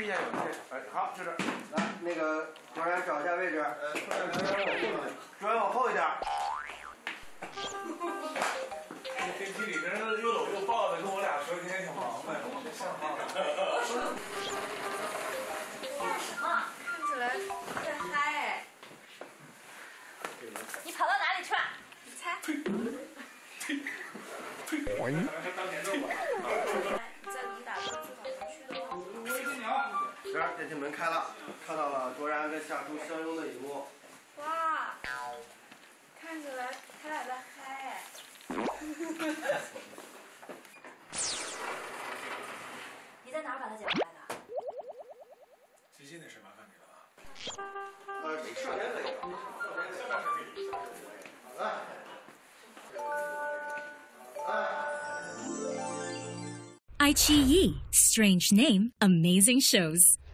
哎，好，就这儿。来，那个卓然找一下位置。呃，卓然往后一点。这电梯里跟人又搂又抱的，跟我俩说今天挺忙的，这像话吗？干什么？看起来在嗨哎！你跑到哪里去了？你猜？还是当年肉吧。电梯门开了，看到了卓然跟夏初相拥的一幕。哇，看起来他俩在嗨哎！你在哪儿把他捡回来的？最近的事麻烦你了啊。呃，少年可以。来。爱奇艺，Strange Name, Amazing Shows。爱奇